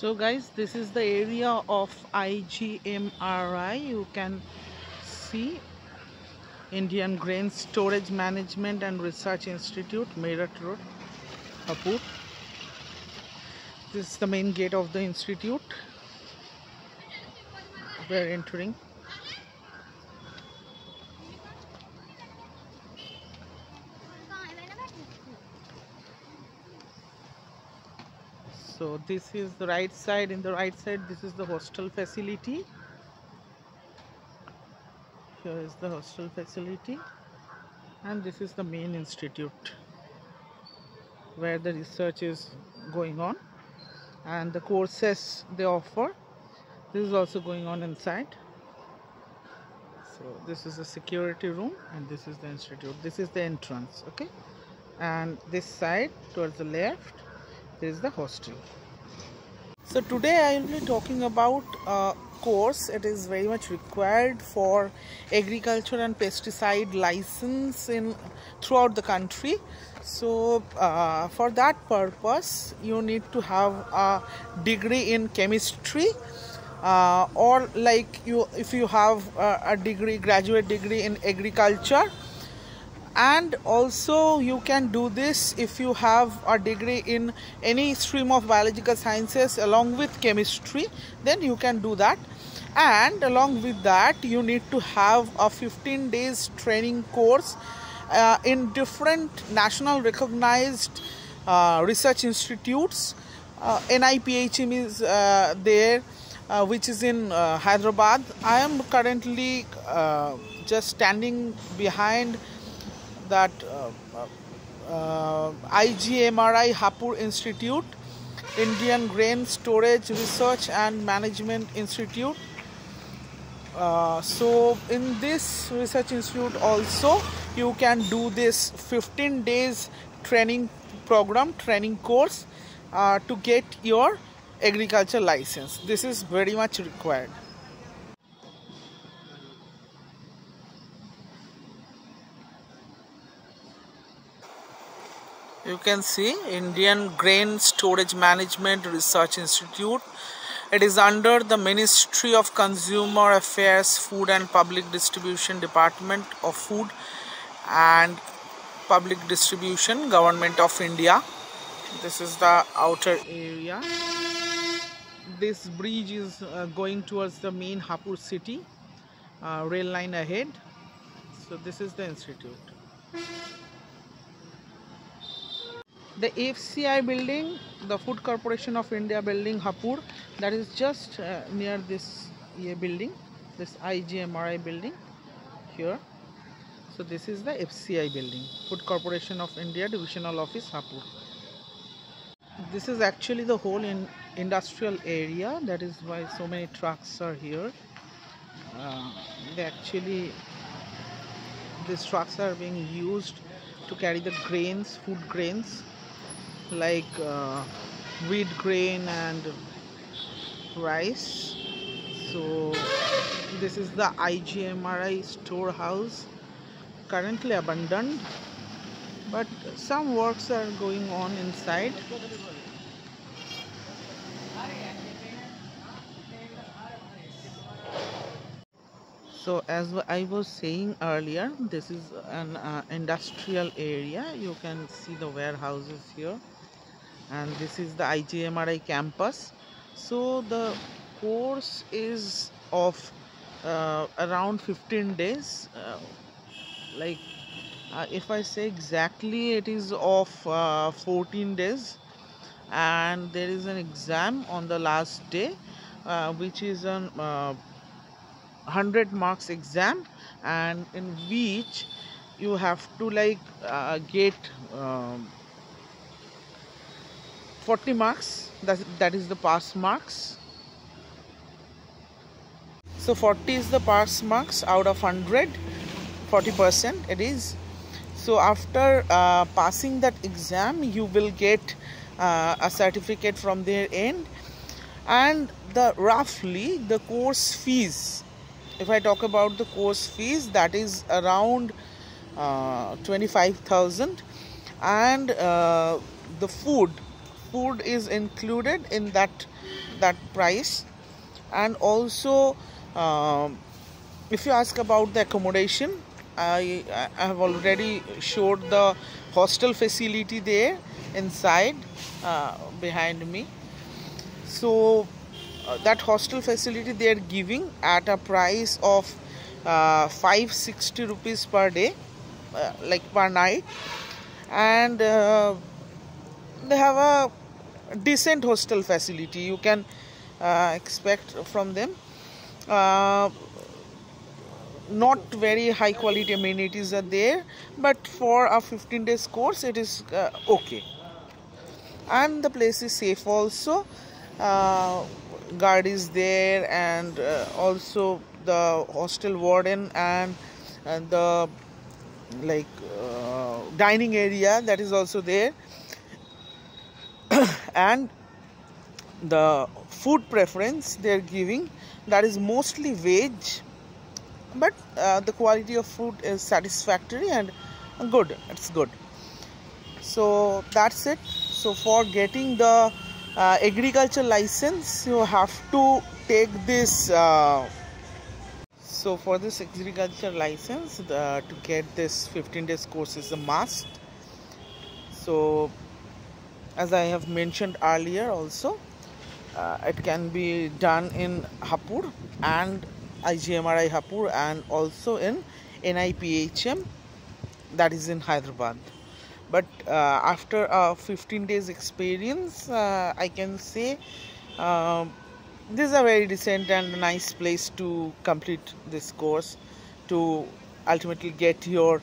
so guys this is the area of IGMRI you can see Indian Grain Storage Management and Research Institute Meerut Road Hapur this is the main gate of the institute. We are entering so this is the right side. In the right side this is the hostel facility. Here is the hostel facility. And this is the main institute where the research is going on and the courses they offer. This is also going on inside. So this is the security room and this is the institute. This is the entrance okay? And this side towards the left this is the hostel. So today i will be talking about a course. It is very much required for agriculture and pesticide license in throughout the country. So uh, for that purpose you need to have a degree in chemistry uh, or like you if you have a, a degree graduate degree in agriculture and also you can do this if you have a degree in any stream of biological sciences along with chemistry then you can do that. And along with that you need to have a 15 days training course uh, in different national recognized uh, research institutes. Uh, NIPHM is uh, there uh, which is in uh, Hyderabad. I am currently just standing behind that uh, uh, IGMRI Hapur Institute, Indian Grain Storage Research and Management Institute. Uh, so in this research institute also you can do this 15 days training program training course uh, to get your agriculture license this is very much required you can see Indian Grain Storage Management Research Institute. It is under the Ministry of Consumer Affairs Food and Public Distribution Department of Food and Public Distribution Government of India. This is the outer area. This bridge is uh, going towards the main Hapur city uh, rail line ahead. So this is the institute the FCI building, the Food Corporation of India building, Hapur, that is just uh, near this yeah, building, this IGMRI building here. So this is the FCI building, Food Corporation of India Divisional Office, Hapur. This is actually the whole in industrial area, that is why so many trucks are here. Uh, they actually, these trucks are being used to carry the grains, food grains like uh, wheat grain and rice. So this is the IGMRI storehouse currently abandoned but some works are going on inside. So as I was saying earlier this is an uh, industrial area. You can see the warehouses here and this is the IGMRI campus. So the course is of uh, around 15 days. Uh, like uh, if I say exactly it is of uh, 14 days. And there is an exam on the last day uh, which is an 100 uh, marks exam. And in which you have to like get um, 40 marks that, that is the pass marks. So 40 is the pass marks out of 100 40 percent it is. So after uh, passing that exam you will get uh, a certificate from their end. And the roughly the course fees if i talk about the course fees that is around uh, 25000 and uh, the food food is included in that that price. And also um, if you ask about the accommodation I, I have already showed the hostel facility there inside uh, behind me. So uh, that hostel facility they are giving at a price of uh, 560 rupees per day uh, like per night. And uh, they have a decent hostel facility you can uh, expect from them. Uh, not very high quality amenities are there but for a 15 days course it is uh, okay. And the place is safe also. Uh, guard is there and uh, also the hostel warden and, and the like uh, dining area that is also there and the food preference they're giving that is mostly veg but uh, the quality of food is satisfactory and good it's good. So that's it. So for getting the uh, agriculture license you have to take this uh, so for this agriculture license the, to get this 15 days course is a must. So as I have mentioned earlier also uh, it can be done in Hapur and IGMRI Hapur and also in NIPHM that is in Hyderabad. But uh, after a 15 days experience uh, I can say um, this is a very decent and nice place to complete this course to ultimately get your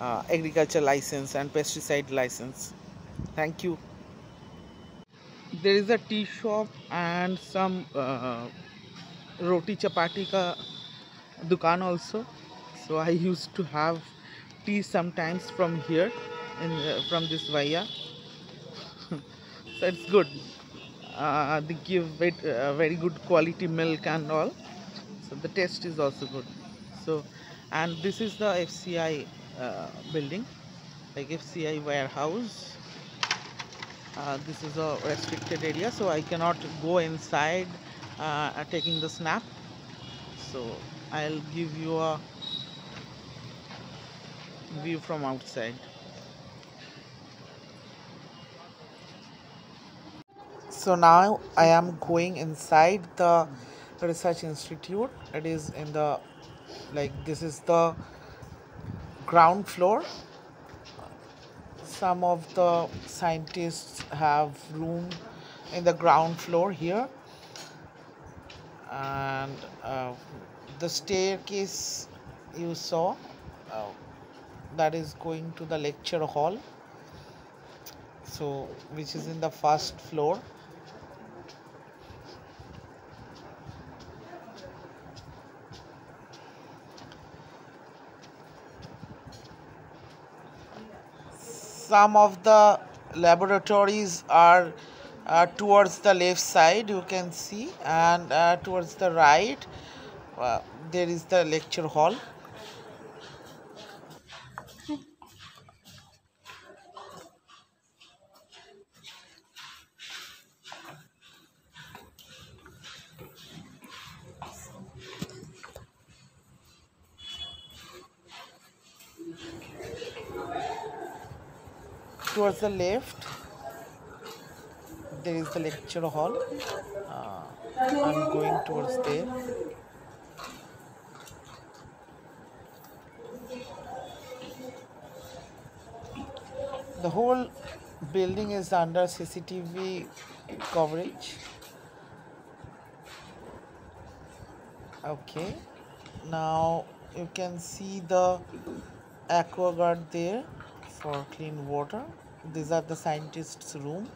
uh, agriculture license and pesticide license. Thank you there is a tea shop and some uh, roti chapati ka dukan also. So i used to have tea sometimes from here in uh, from this vaya so it's good. Uh, they give it uh, very good quality milk and all. So the taste is also good. So and this is the fci uh, building like fci warehouse uh, this is a restricted area so i cannot go inside uh, taking the snap. So I'll give you a view from outside. So now I am going inside the research institute. It is in the like this is the ground floor some of the scientists have room in the ground floor here. And uh, the staircase you saw uh, that is going to the lecture hall. So which is in the first floor some of the laboratories are uh, towards the left side you can see and uh, towards the right uh, there is the lecture hall towards the left there is the lecture hall. Uh, i'm going towards there. The whole building is under cctv coverage. Okay. Now you can see the aqua guard there for clean water. These are the scientists room.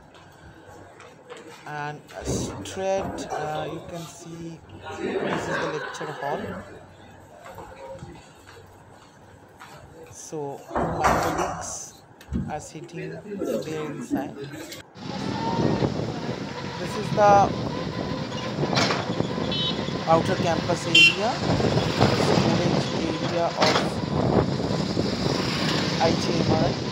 And straight uh, you can see this is the lecture hall. So my colleagues are sitting there inside. This is the outer campus area storage area of IGMRI uh, this is